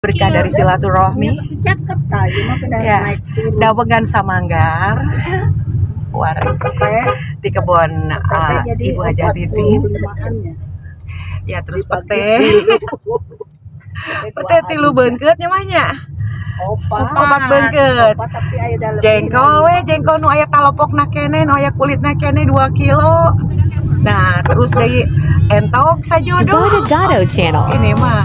berkah dari silaturahmi. Cakep tadi ya naik turun. Dawegan samanggar warung di kebun uh, ibu Haja Titin ya? Terus pete. pete tilu bengket nyamanya. Obat bengket jengkol we jengkol nu aya talopok kene nu aya kulit kene 2 kilo. Nah terus dari entok sajodoh Go to Gado Channel. ini mah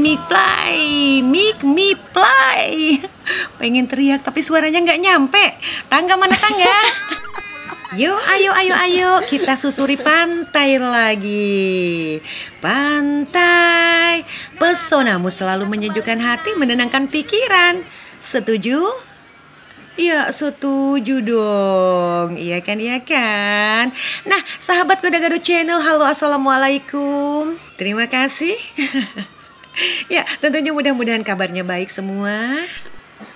me play, make me play. Pengen teriak tapi suaranya nggak nyampe. Tangga mana tangga? Yuk, ayo, ayo, ayo, kita susuri pantai lagi. Pantai, pesonamu selalu menyejukkan hati, menenangkan pikiran. Setuju? Ya, setuju dong. Iya kan, iya kan. Nah, sahabat Gado-Gado Channel, halo assalamualaikum. Terima kasih. ya, tentunya mudah-mudahan kabarnya baik semua.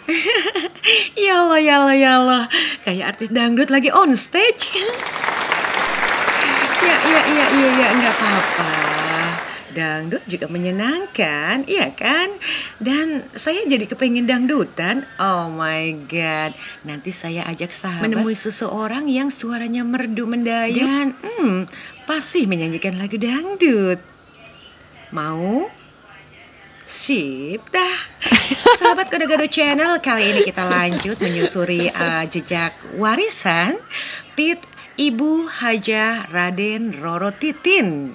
ya Allah, ya Allah, ya Allah. Kayak artis dangdut lagi on stage. ya, ya, iya, iya, iya, nggak apa-apa. Dangdut juga menyenangkan, iya kan? Dan saya jadi kepengen dangdutan. Oh my God. Nanti saya ajak sahabat menemui seseorang yang suaranya merdu mendayu. Dan hmm, pasti menyanyikan lagu dangdut. Mau? Sip dah. Sahabat Gado-Gado Channel, kali ini kita lanjut menyusuri uh, jejak warisan Pit Ibu Haja Raden Roro Titin.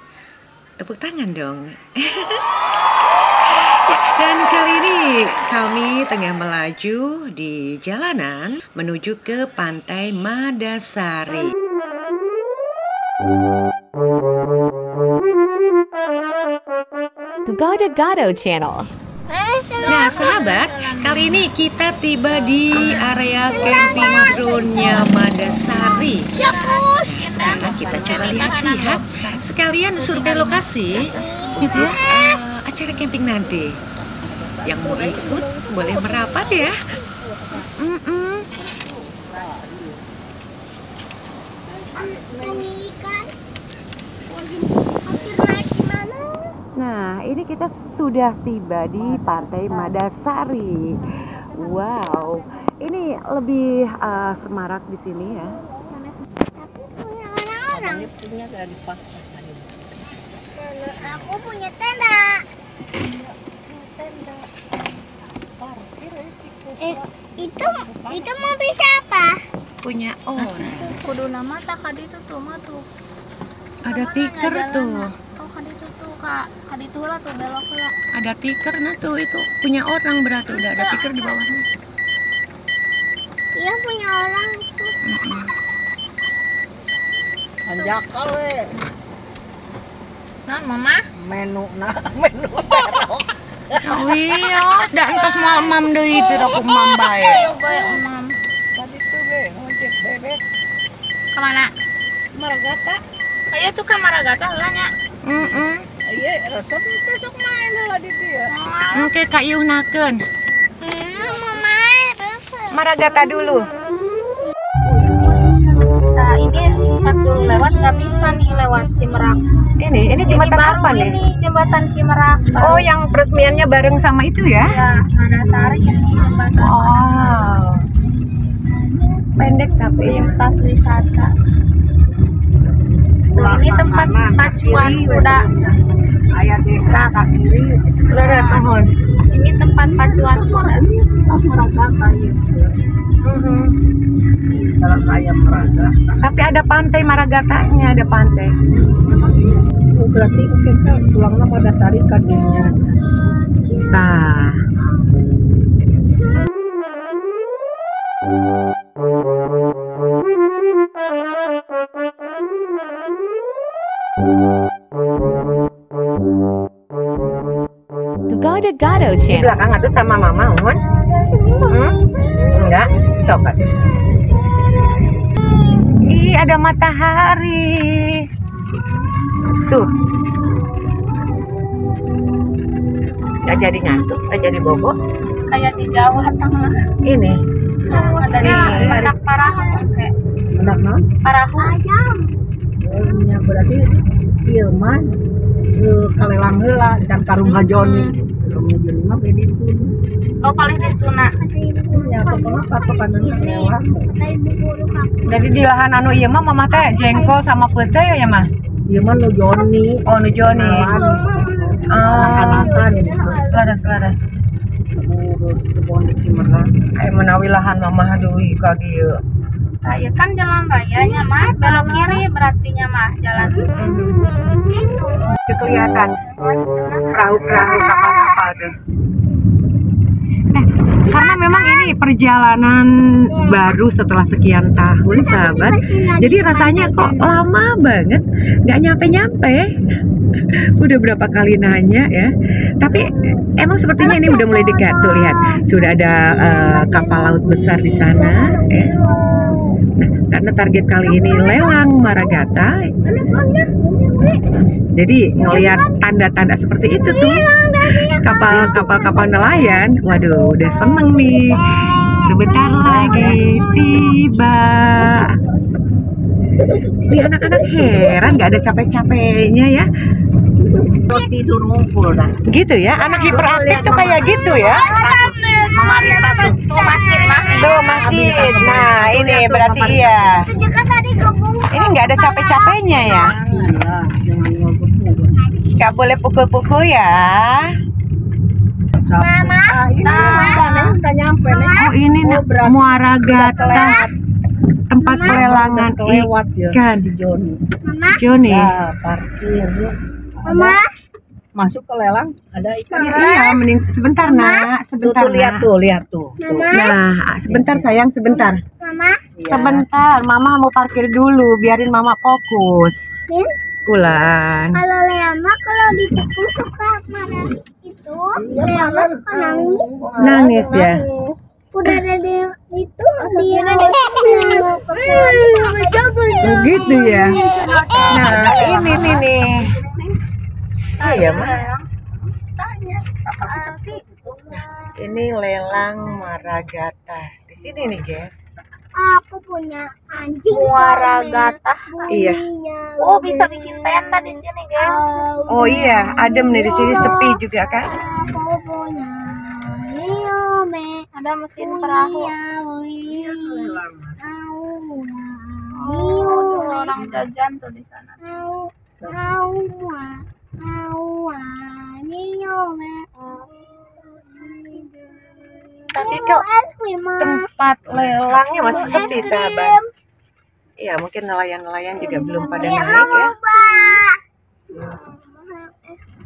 Tepuk tangan dong. ya, dan kali ini kami tengah melaju di jalanan menuju ke Pantai Madasari. The Gado Channel. Nah sahabat, kali ini kita tiba di area camping ground-nya Madasari. Sekarang kita coba lihat-lihat, sekalian survei lokasi eh, acara camping nanti. Yang mau ikut boleh merapat ya. Mm-mm. Nah, ini kita sudah tiba di Pantai Madasari. Wow, ini lebih uh, semarak di sini ya. Aku punya tenda. Eh, itu itu mobil siapa? Punya orang. Kudu nama tak kadi itu tuh mah tuh. Ada tiker tuh. Kadi itu tuh kak kadi itu lah tuh belok lah. Ada tiker nah tuh itu punya orang berarti udah ada tiker di bawahnya. Iya punya orang itu. Anjakal we Non mama? menu na menu terok. Oh iya, dan pas malam deui pira ku mam bae. Ayo bae umam. Tadi tuh be ngojek bebek Ke mana? margata. Ayo tuh kamar gata Iya resep besok main lah di dia. Engke kayuhnakeun. Hmm, mama resep. Maragata dulu. Nah ini pas dulu lewat nggak bisa nih lewat Cimerak. Ini, ini jembatan baru apa nih? ini jembatan Cimerak. Oh, yang peresmiannya bareng sama itu ya? ya Madasari ini jembatan Wow. Pendek tapi ya. lintas wisata. Ini tempat pacuan kuda. Ayah desa kak kiri. Leres mohon. Ini tempat pacuan kuda. Kalau saya meragata. Tapi ada pantai Maragatanya, ada pantai. Oh, berarti kita pulangnya pada sari kadinya. Nah, The Gado Gado Di Channel. belakang atau sama mama, Mon? Hmm? Enggak, sobat. Ih, ada matahari. Tuh. Gak jadi ngantuk, gak jadi bobo. kayak di Jawa Tengah Ini, ada di anak parahu kayak Anak mah, parahu ya berarti iya mah eh, kalelang heula can karung hajoni. Karung hajoni mah beda itu. oh paling di tuna Ya pokoknya patokan kalelang. jadi di lahan anu iya mah mama teh jengkol sama pete ya mah. Iya mah nu Joni. Oh, nu Joni. Ah, Anak-anakan selada selada. Terus kebon di Cimerang. Kayak menawi lahan mama aduh ka dieu. nah, ya kan jalan rayanya mah belok kiri berartinya mah jalan Itu kelihatan perahu-perahu kapal-kapal tuh. Nah, karena memang ini perjalanan baru setelah sekian tahun, sahabat. Jadi rasanya kok lama banget, nggak nyampe-nyampe. Udah berapa kali nanya ya. Tapi emang sepertinya ini udah mulai dekat. Tuh lihat, sudah ada eh, kapal laut besar di sana. Ya. Karena target kali ini lelang Maragata, jadi ngelihat tanda-tanda seperti itu tuh kapal-kapal-kapal nelayan, waduh udah seneng nih. Sebentar lagi tiba. Ini anak-anak heran nggak ada capek-capeknya ya. Tidur ngumpul dah. Gitu ya, anak hiperaktif tuh kayak gitu ya. Tuh masjid. Nah ini berarti iya. Ini nggak ada capek-capeknya ya. Nggak boleh pukul-pukul ya. Mama. Ah, ini nih. Oh ini Oh, Muara Gata, tempat pelelangan ya ikan. Joni. Joni. Ya, parkir. Mama. Masuk ke lelang ada ikan. Iya, mending sebentar nak, Tuh, sebentar tuh lihat nak. tuh, lihat tuh. tuh. Nah, sebentar sayang, sebentar. Ya. Sebentar, mama mau parkir dulu, biarin mama fokus. Kulan. Kalau Leama kalau dipukul suka marah itu, Leama suka nangis. Nangis ya. Udah ada di itu dia Begitu ya. Nah, ini nih nih. Ah ya, Ma. Ini lelang Maragata. Di sini nih, guys. Aku punya anjing. Muara Gatah. Iya. Oh bisa bikin tenda di sini guys Oh iya, adem nih di sini sepi juga kan. Aku punya ada mesin perahu oh orang jajan tuh di sana Tapi kok tempat lelangnya masih sepi, sahabat. Iya, mungkin nelayan-nelayan juga belum pada naik ya.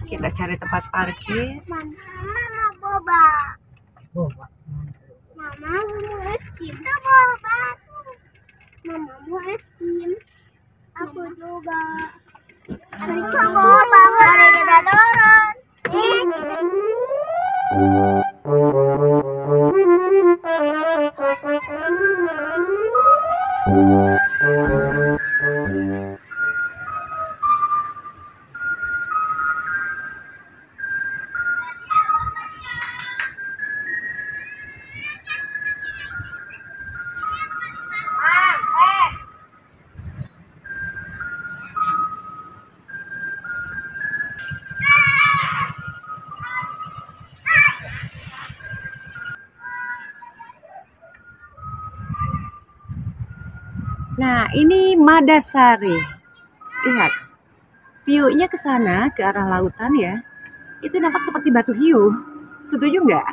Kita cari tempat parkir. Mama boba. Boba. Mama mau es krim. Kita boba. Mama mau es krim. Aku juga. Kita boba. Mari kita dorong. Nah, ini Madasari. Lihat. View-nya ke sana, ke arah lautan ya. Itu nampak seperti batu hiu. Setuju nggak?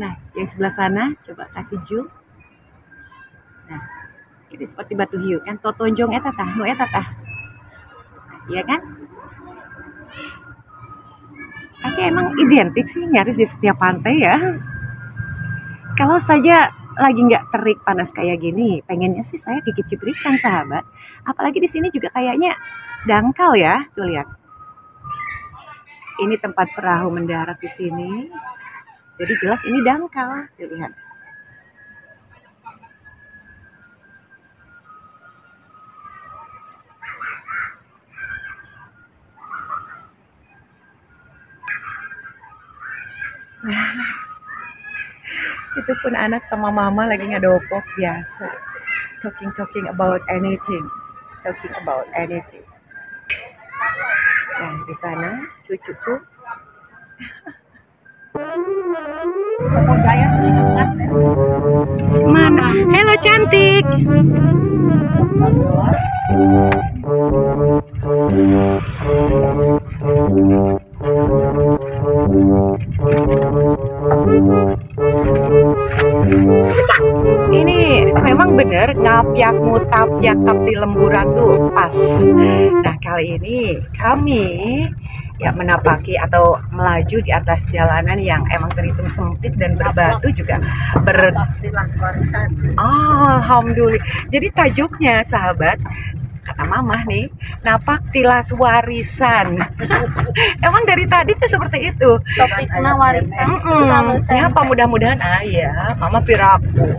Nah, yang sebelah sana, coba kasih zoom. Nah, ini seperti batu hiu. Yang totonjong eta tah, nu eta tah. Iya kan? Tapi emang identik sih nyaris di setiap pantai ya. Kalau saja lagi nggak terik panas kayak gini, pengennya sih saya gigit cipritan sahabat. Apalagi di sini juga kayaknya dangkal ya, tuh lihat. ini tempat perahu mendarat di sini. Jadi jelas ini dangkal, dilihat. itu pun anak sama mama lagi ngedokok biasa. Talking talking about anything. Talking about anything. Nah di sana cucuku. Koko Jaya tuh semangat ya. Ini memang bener ngapyak mutapyak tapi lemburan tuh pas nah kali ini kami ya menapaki atau melaju di atas jalanan yang emang terhitung sempit dan berbatu juga ber warisan. Alhamdulillah. Jadi tajuknya sahabat kata mamah nih napak tilas warisan. Emang dari tadi tuh seperti itu. topiknya warisan kalau saya Ya apa mudah-mudahan ah ya, mama piraku.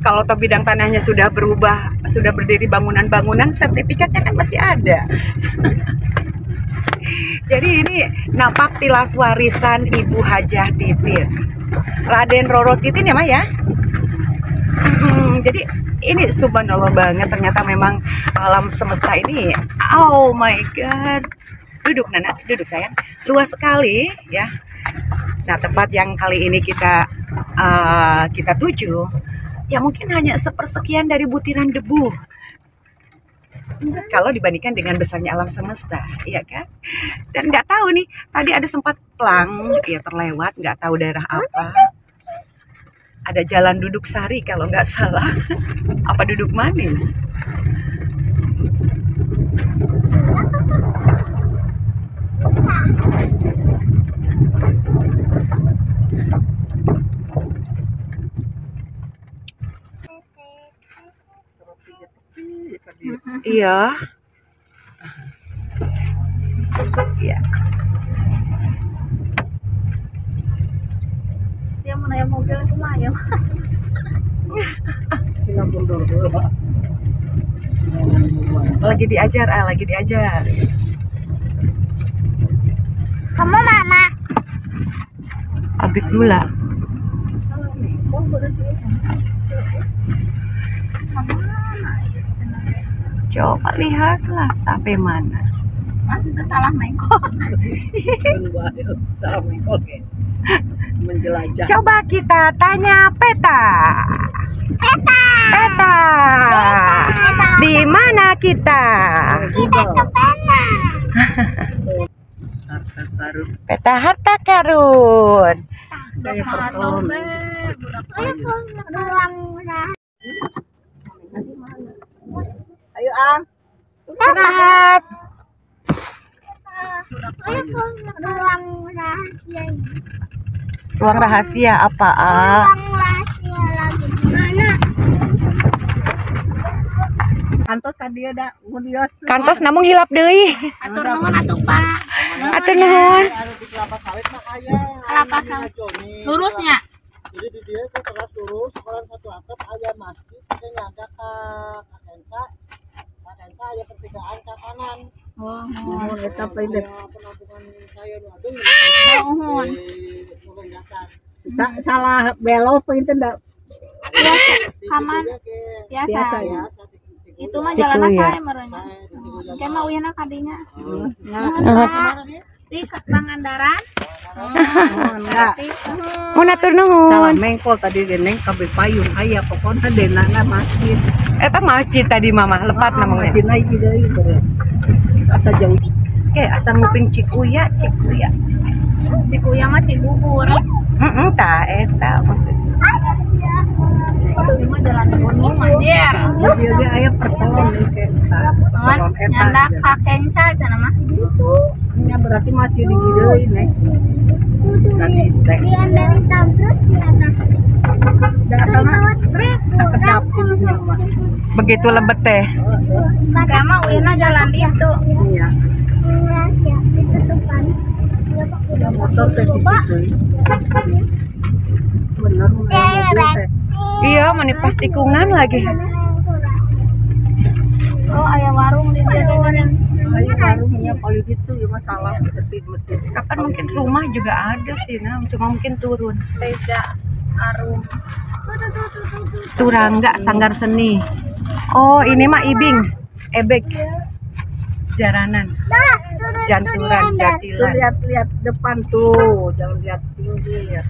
Kalau bidang tanahnya sudah berubah, sudah berdiri bangunan-bangunan, sertifikatnya kan masih ada. Jadi ini napak tilas warisan Ibu Hajah Titin. Raden Roro Titin ya, Ma ya? Hmm, jadi ini subhanallah banget ternyata memang alam semesta ini oh my god. Duduk Nana. Duduk sayang. Luas sekali ya. Nah tempat yang kali ini kita uh, kita tuju ya mungkin hanya sepersekian dari butiran debu. Kalau dibandingkan dengan besarnya alam semesta, iya kan? Dan nggak tahu nih, tadi ada sempat plang, ya terlewat, nggak tahu daerah apa. Ada jalan duduk sari kalau nggak salah, apa duduk manis? Iya. Iya. Mau naik mobil itu mah ya. Lagi diajar, ah, lagi diajar. Kamu mama. Pabrik gula. Coba lihatlah sampai mana. masih itu salah mengkok Salam oke. Menjelajah. Coba kita tanya peta. Peta. Peta. Di mana kita? Kita ke pena. Harta baru. Peta harta karun. Kayak pertolongan. Ayo Ang. Istirahat. Ayo pulang rahasia. Ruang rahasia apa, A? Pulang rahasia lagi mana? Kantos tadi ada ngurios. Kantos namung hilap deui. atur nuhun atuh pak Atur nuhun. kelapa sawit lurusnya jadi di dia tuh terus lurus sekolah satu atap ayah masjid kita nyangka ke KNK KNK ayah pertigaan ke kanan oh ya nu aduh nuhun di mengenyakan Sa- salah belok itu ndak kaman biasa biasa ya. itu mah jalannya ya. saya merenya kayak mah uyana kadinya pak di Pangandaran nggak. Kasih. Nuhun. Salah mengkol tadi deneng kabeh payung aya pokoknya denana masjid. Eta masjid tadi mama lepat namanya. Masjid lagi deui beureum. Asa jauh. Oke, asal nguping cikuya, cikuya. Cikuya mah Cibubur Heeh, tah eta maksudnya. Ini mah jalan gunung anjir Dia ge aya pertolongan eta. nyanda ka kenca cenah mah Nya berarti masjid di teh. di Amerika terus di atas. Sana mah. Begitu lebet teh. Sama Wina jalan di itu. Iya. ya itu depan Ya motor tuh. Bener. Iya, mani pas tikungan lagi. Oh, ayah warung di dia nih. Ayo warungnya kalau gitu ya masalah seperti mesin. Kapan mungkin rumah juga ada sih, nah cuma mungkin turun. Teja Arum. Turangga Sanggar Seni. Oh, ini mah Ibing. Ebek. Jaranan. Janturan, Tuh Jatilan. lihat-lihat depan tuh, jangan lihat pinggir.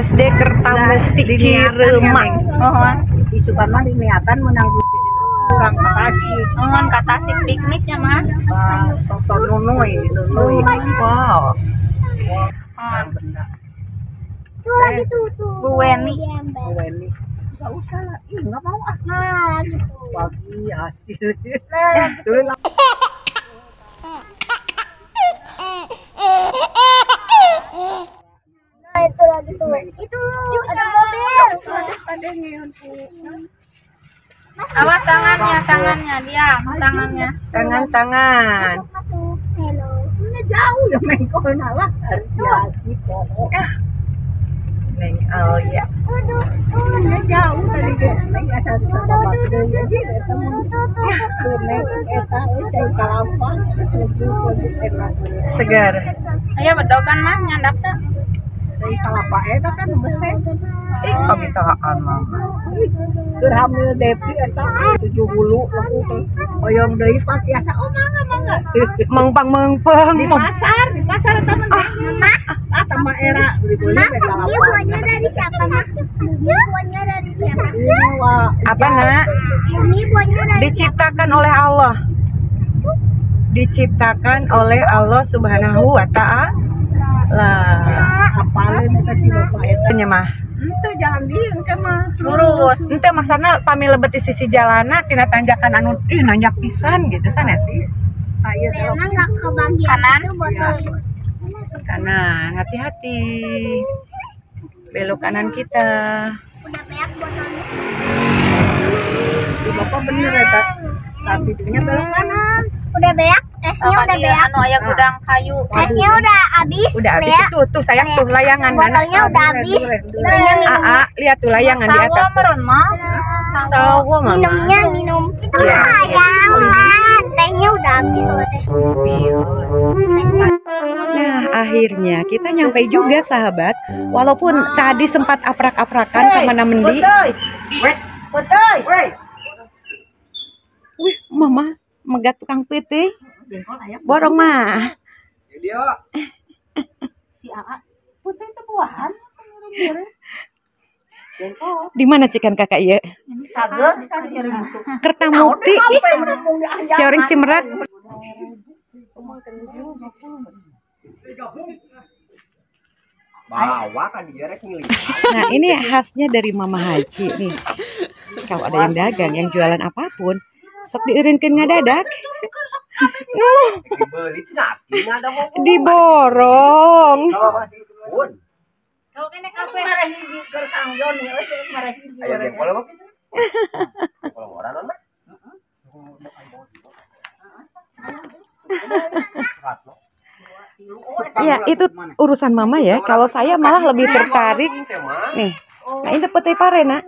SD Kertamukti Cirema. Mohon, Di Sukarno diniatan menang di kurang katasi. mohon kata si pikniknya mah. Bah, soto nunui, nunui. Wow. Mohon. Benda. tuh lagi tuh tuh Bu Weni. Weni. Gak usah lah, ih nggak mau ah. nah gitu Bagi hasil. Tuh lah. nah itu lagi tuh itu ada mobil Awas tangannya, tangannya dia, tangannya. Tangan-tangan. masuk hello Ini jauh ya mengkol nalah. Harus haji kok. Neng Alia. Ini jauh tadi dia. Neng asal sama bakal jadi ketemu. Neng eta cai enak. Segar. Ayo bedokan mah nyandak tuh. Cai kalapa eta kan besen. Ih, kabitaan mama. Gerhamil Depi eta 70 laku teh. Oyong deui patiasa oh mangga mangga. Mengpang-mengpang. Di pasar, di pasar eta mah. Ah, tama era beli-beli Mah, beda ini buahnya dari siapa, Mah? Ini buahnya dari siapa? Apa nak? Diciptakan oleh Allah. Diciptakan oleh Allah Subhanahu wa taala. Apalin eta si bapak eta. Nya mah. Ente jangan diem kan mah. Lurus. Ente maksana pami lebet di sisi jalana tina tanjakan anu ih nanjak pisan gitu sana sih. Ayo Emang nggak kebagian Kanan? itu botol. Kanan, hati-hati. Belok kanan kita. Udah banyak botolnya. si bapak bener eta. Tapi dia belok kanan. Udah banyak, esnya Sama udah dia anu aya gudang kayu. Esnya udah habis. Udah habis itu tuh sayang tuh layangan mana. Botolnya udah habis. Itunya minum. Aa, lihat tuh layangan di atas. Sawo meren mah. Sawo mama. Minumnya minum. Itu Iya. layangan. Tehnya udah habis loh teh. Nah, akhirnya kita nyampe juga sahabat. Walaupun tadi sempat aprak-aprakan sama Namendi. Wih, mama megat tukang pete. Jengkol aya Borong mah. si Aa. Putih itu buahan. Di mana cikan kakak ya? Kertamukti. Sioring Cimerak. Bawa kan milih. Nah, ini khasnya dari Mama Haji nih. Kalau ada yang dagang, yang jualan apa pun, sok diirinkeun ngadadak. Nuh, Dibeli ada diborong. Pun. Kau kene kafe marah hiji keur marah hiji. Kalau orang mah. Ya, itu urusan Mama ya. Kalau saya malah lebih tertarik nih. Nah, itu petai pare, Nak.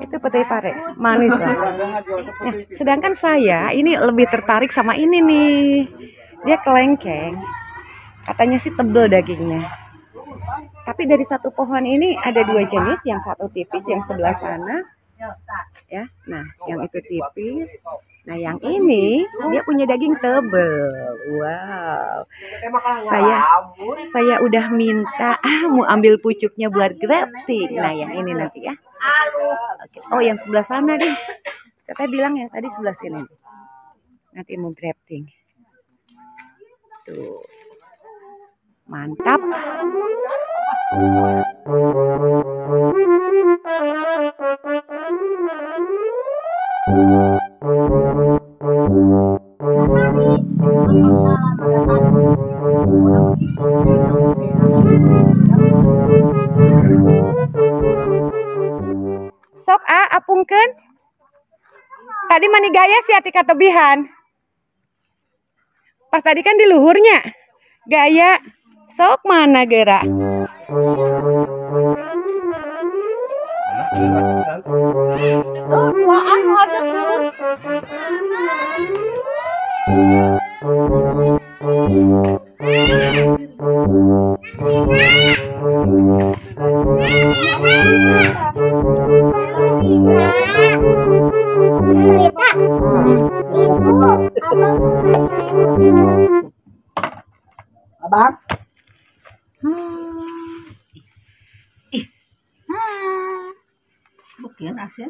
Itu petai pare. Manis lah. Nah, sedangkan saya ini lebih tertarik sama ini nih. Dia kelengkeng. Katanya sih tebel dagingnya. Tapi dari satu pohon ini ada dua jenis, yang satu tipis, yang sebelah sana ya. Nah, yang itu tipis. Nah, yang ini dia punya daging tebel. Wow. Saya saya udah minta ah mau ambil pucuknya buat grafting. Nah, yang ini nanti ya. Oke. Oh, yang sebelah sana deh. Teteh bilang yang tadi sebelah sini. Nanti mau grafting. Tuh. Mantap. Sok a apungkeun. Tadi mani gaya sih hati katobihan. Pas tadi kan di luhurnya. Gaya. Sok mana gerak? Tuh, waan ada turun. Cerita. Itu Bukin asin.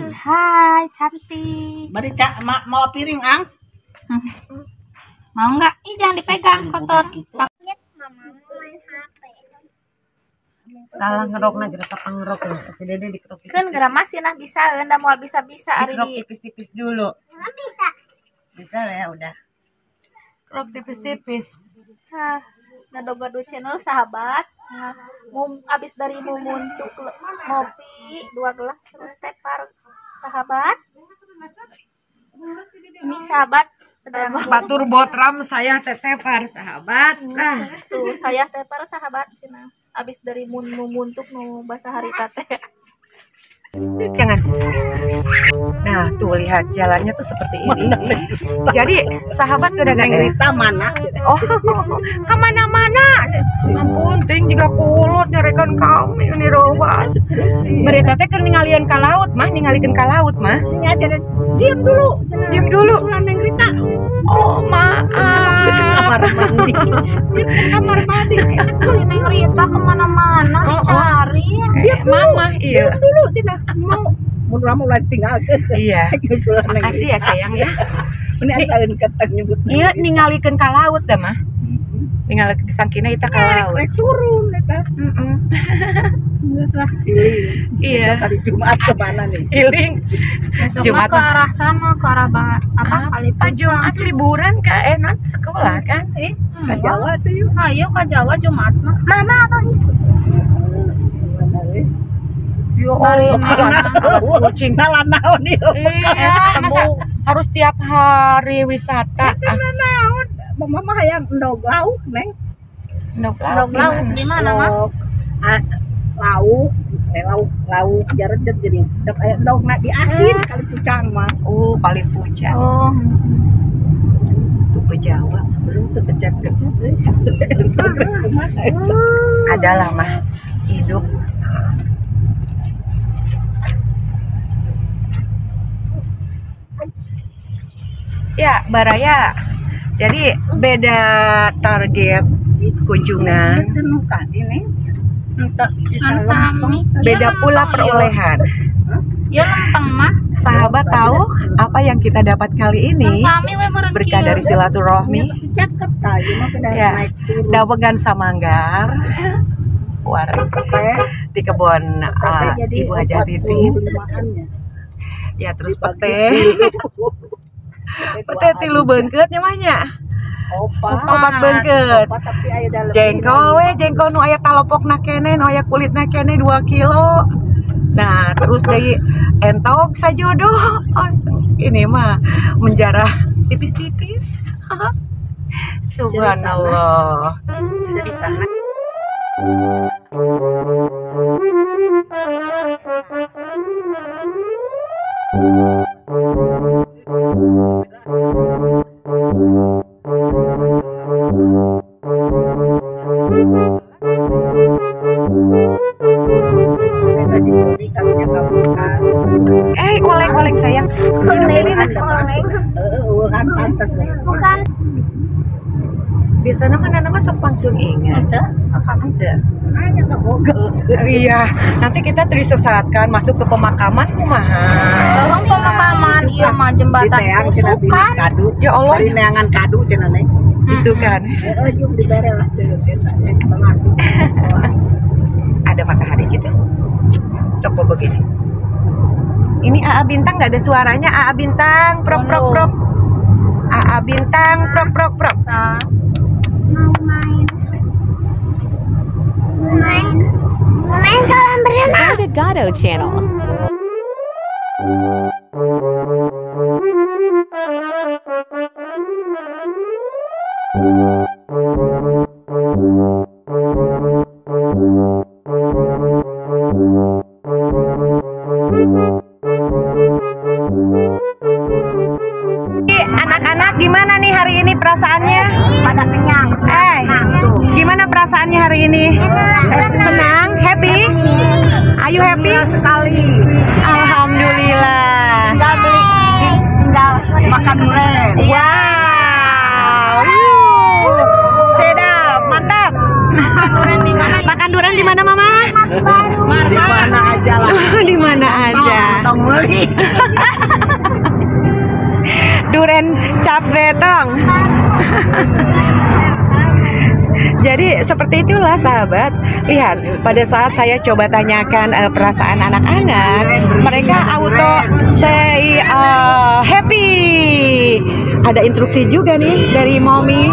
Hai, cantik. Bari cak ma, mau piring ang. Mau nggak? Ih, jangan dipegang kotor. HP. Salah ngerok na gerak apa ngerok ya. Si Dede dikerok. Kan gara masih nah bisa, enda mau bisa-bisa hari Dikerok ini. tipis-tipis dulu. Nggak bisa. Bisa ya udah. Kerok tipis-tipis. Hah, gado-gado channel sahabat. Nah, mum, abis dari mumuntuk le- ngopi dua gelas terus tepar sahabat. Ini sahabat sedang Batur botram saya tetepar sahabat. Nah, tuh saya tepar sahabat cina. Abis dari mun mumuntuk nu bahasa hari tate. jangan. Nah, tuh lihat jalannya tuh seperti ini. Jadi sahabat udah gak. Cerita mana? Oh, ke mana-mana. Juga kulot nyarekan kami ini rowas. Berita teh keur ningalieun ka laut mah, ningalikeun ka laut mah. Ya jadi diam dulu. Diam dulu. Ulan yang cerita. Oh, maaf. Ke kamar mandi. Ke kamar mandi. Ini Rita ke mana-mana Oh, oh. dicari. Eh, Mama, iya. Dulu Cina mau mau lama ulah tinggal ke. Iya. Makasih ya sayang ya. Ini asalin ketang nyebut. Iya, ningalikeun ka laut dah mah. Ningalikeun sangkina kita ka laut. Rek turun eta. Mm-mm. Geus lah pilih. Iya. Hari Jumat ke mana nih? Iling. Besok Jumat ke arah sana, ke arah ba- apa kali Pak Jumat liburan ka enak sekolah kan? Eh, Ke Jawa tuh yuk. Ayo ke Jawa Jumat mah. Mana abang? Yo, Hari kucing. Nalan naon. Eh, harus tiap hari wisata. Ah, naon? Mama hayang endog lauk, Neng. Ndok Dog laut di mana mah? Lauk. Ah, lauk, eh, lauk, lauk jarejet jadi sok aya endog na diasin kali pucang mah. Oh, paling pucat. Oh, Tuh ke Jawa. Belum tuh kecet-kecet euy. Adalah mah hidup. Ya, Baraya. Jadi beda target kunjungan, kan sami. beda Iya, pula lempeng, perolehan. Ya lempeng mah. Sahabat tahu apa yang kita dapat kali Kan ini meureun berkah dari silaturahmi. Cakep Ya, dawegan samanggar. Warung Teh, di kebun uh, Ibu Haja 40 Titim. makannya. Ya terus pete. dulu. Pete tilu beungkeut nyamanya. Opat. Obat beungkeut. Opat tapi aya dalam Jengkol we, jengkol nu aya talopokna kene, nu aya kulitna kene 2 kilo. Nah, terus dari entok sajodoh. Oh, ini mah menjarah tipis-tipis. Subhanallah. Kasih iya nanti kita tersesatkan masuk ke pemakaman kumaha? Orang pemakaman iya mah jembatan teang susu cenah beli kan. kado. ya Allah Bari neangan kado cenah teh. isukan Heeh, jeung dibere lah ada matahari gitu. Sok begini. Ini AA Bintang nggak ada suaranya? AA Bintang prok prok prok. AA Bintang prok prok prok. Nah, Mau main. Mau main. Mau main kolam berenang. Gado Gado Channel. Pada saat saya coba tanyakan eh, perasaan anak-anak, mereka auto say eh, happy. Ada instruksi juga nih dari mommy.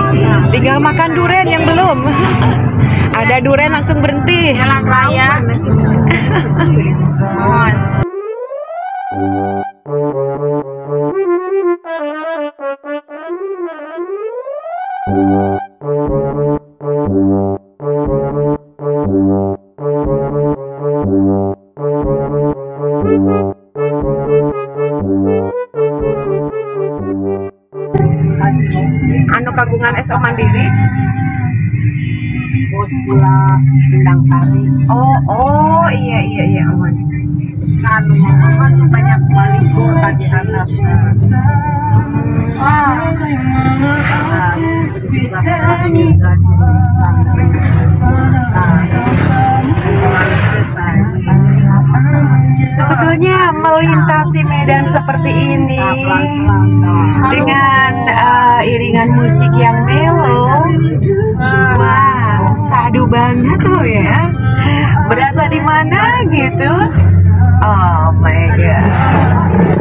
Tinggal makan durian yang belum. Ada durian langsung berhenti. jalan raya. Sebetulnya melintasi medan seperti ini dengan eh, iringan musik yang melo, wow, sadu banget loh ya. Berasa di mana gitu? Oh my god.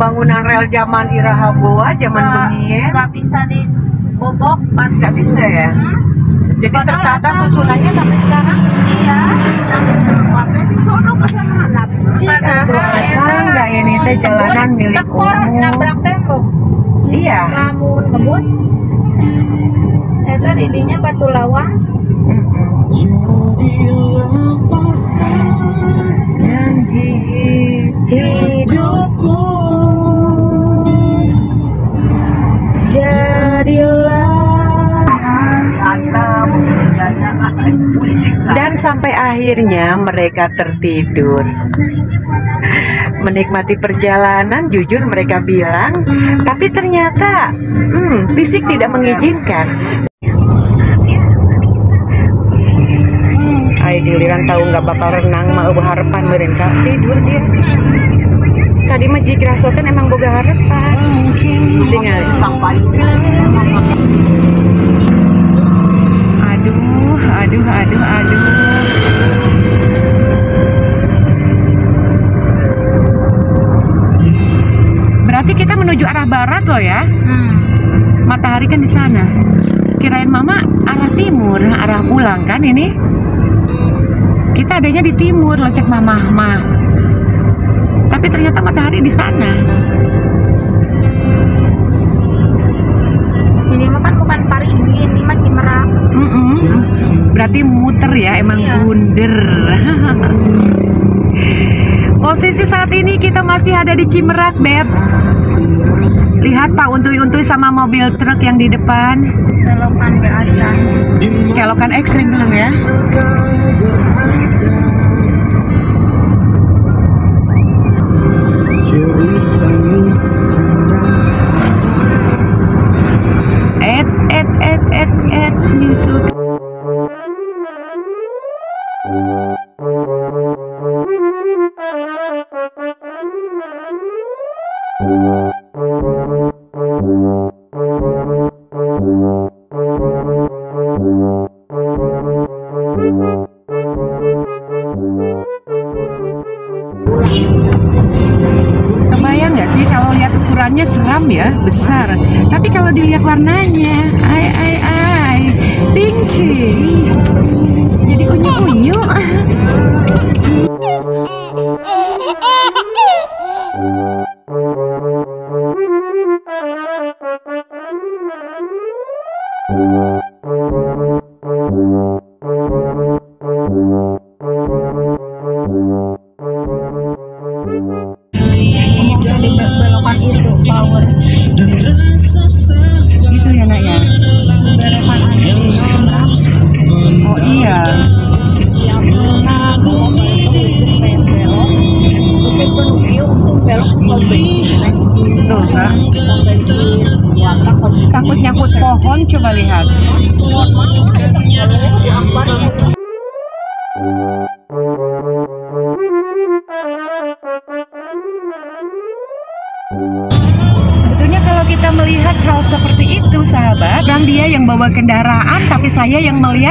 Pembangunan rel zaman Iraha Goa, zaman nggak- Benien, nggak bisa dibobok. nggak bisa ya. Hmm? Jadi Padahal tertata susunannya sampai sekarang. Iya. Kan nggak ini teh jalanan milik Tekor nabrak tembok. Iya. Lamun ngebut. Eta didinya batu lawang. Dan hi- hidupku dan sampai akhirnya mereka tertidur. Menikmati perjalanan jujur mereka bilang tapi ternyata hmm, fisik tidak mengizinkan. Ay diliran tahu nggak bakal renang eueuh harapan meureun Kak. tidur dia tadi mah jika rasotan emang boga harapan tinggal aduh aduh aduh aduh. Berarti kita menuju arah barat loh ya? Matahari kan di sana. Kirain mama arah timur arah pulang kan ini? Kita adanya di timur loh cek mama mah tapi ternyata matahari di sana Ini mah kan bukan Parigi, ini mah Cimerak. Mm-mm. berarti muter ya emang Iya. bunder Posisi saat ini kita masih ada di Cimerak, Beb. Lihat Pak Untuy-untuy sama mobil truk yang di depan. Belokan ke acan. Kelokan ekstrim belum ya? Et, et, et, et, et,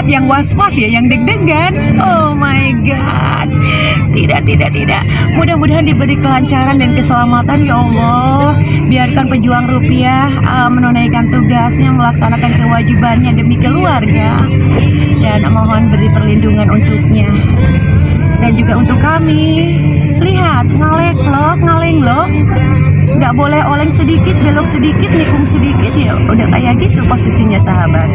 Yang was-was ya, yang deg-degan. Oh my God, tidak, tidak, tidak. Mudah-mudahan diberi kelancaran dan keselamatan ya Allah. Biarkan pejuang rupiah uh, menunaikan tugasnya, melaksanakan kewajibannya demi keluarga, dan mohon beri perlindungan untuknya dan juga untuk kami. Lihat, ngaleklok, ngalenglok. Nggak boleh oleng sedikit, belok sedikit, nikung sedikit ya. Udah kayak gitu posisinya sahabat.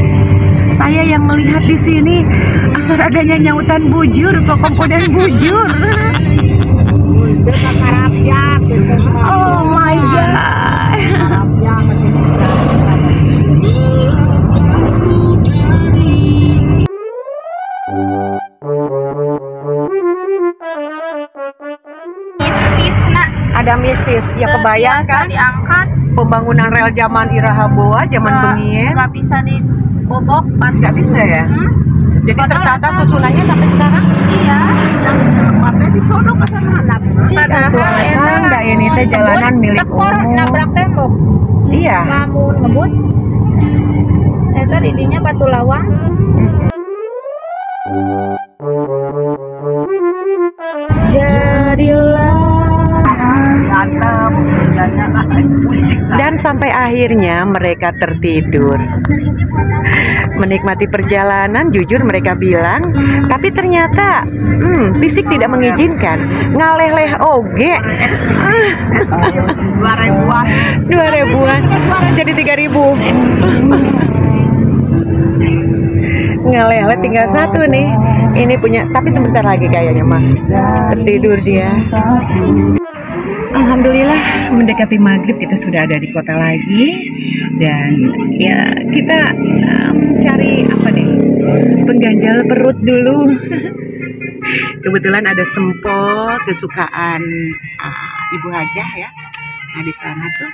Saya yang melihat di sini asal adanya nyautan bujur, kokongko dan bujur. Oh my god. Ada mistis, ya kebayang Biasa kan? diangkat. Pembangunan rel zaman Iraha Boa, zaman Bengien, nggak bisa dibobok. nggak bisa ya? Hmm? Jadi Padahal tertata susunannya sampai sekarang? Iya. di sono ke sana hadap. Padahal dah ini teh jalanan milik tekor umum. nabrak tembok. Iya. Lamun ngebut. Eta didinya batu lawang. Dan sampai akhirnya mereka tertidur. Menikmati perjalanan, jujur mereka bilang, tapi ternyata hmm, fisik tidak mengizinkan. Ngaleh-leh oge. Dua ribuan. Dua ribuan, jadi tiga ribu. Ngaleh-leh tinggal satu nih. Ini punya, tapi sebentar lagi kayaknya mah tertidur dia. Alhamdulillah mendekati maghrib kita sudah ada di kota lagi dan ya kita um, cari apa nih pengganjal perut dulu. Kebetulan ada sempo kesukaan uh, Ibu Hajah ya. Nah di sana tuh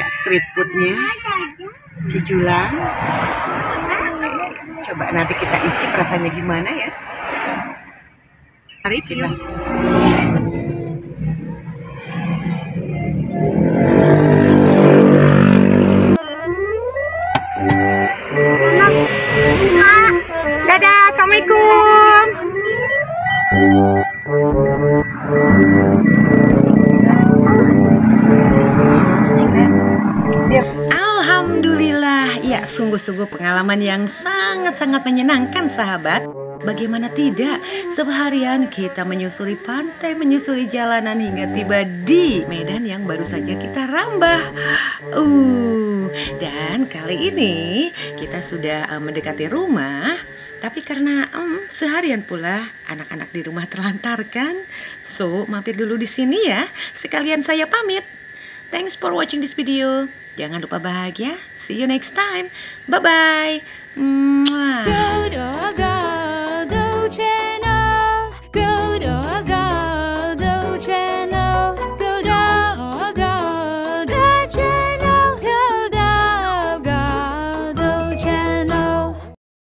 ya street foodnya Cijulang. Coba nanti kita icip rasanya gimana ya. Mari kita yang sangat-sangat menyenangkan sahabat. Bagaimana tidak, seharian kita menyusuri pantai, menyusuri jalanan hingga tiba di Medan yang baru saja kita rambah. Uh, dan kali ini kita sudah uh, mendekati rumah Tapi karena em, seharian pula anak-anak di rumah terlantarkan, so mampir dulu di sini ya. Sekalian saya pamit. Thanks for watching this video. Jangan lupa bahagia. See you next time. Bye bye. Mwah. Go, dog, go.